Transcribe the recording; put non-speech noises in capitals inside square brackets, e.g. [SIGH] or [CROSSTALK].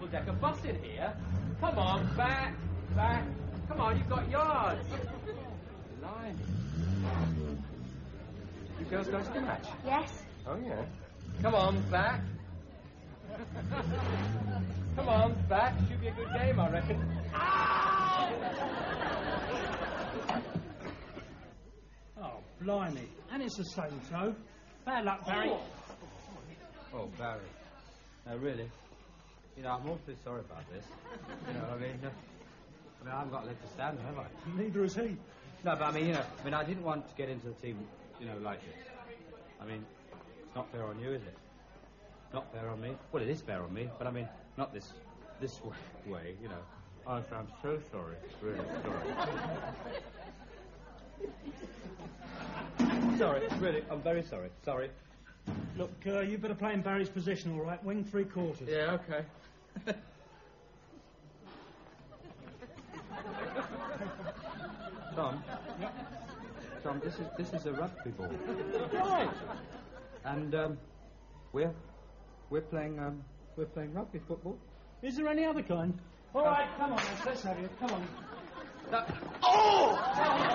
You could get a double-decker bus in here. Come on, back, back. Come on, you've got yards. Blimey. You girls going to the match? Yes. Oh, yeah. Come on, back. Come on, back. Should be a good game, I reckon. Ah! Oh, blimey. And it's the same toe. Bad luck, Barry. Oh, Barry. Oh, no, oh, really. You know, I'm awfully sorry about this. You know, I mean, uh, I mean, I haven't got a leg to stand on, have I? Neither has he. No, but I mean, you know, I mean, I didn't want to get into the team, you know, like this. I mean, it's not fair on you, is it? Not fair on me. Well, it is fair on me, but I mean, not this, this way, [LAUGHS] way you know. Honestly, I'm so sorry. Really sorry. [LAUGHS] sorry, really, I'm very sorry. Sorry. Look, uh, you better play in Barry's position, all right? Wing three quarters. Yeah, okay. Tom. Tom, this is this is a rugby ball. Right. And um, we're we're playing um, we're playing rugby football. Is there any other kind? All right, come on, let's, let's have you. Come on. Oh!